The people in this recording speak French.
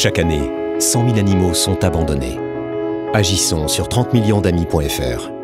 Chaque année, 100 000 animaux sont abandonnés. Agissons sur 30 millions d'amis.fr.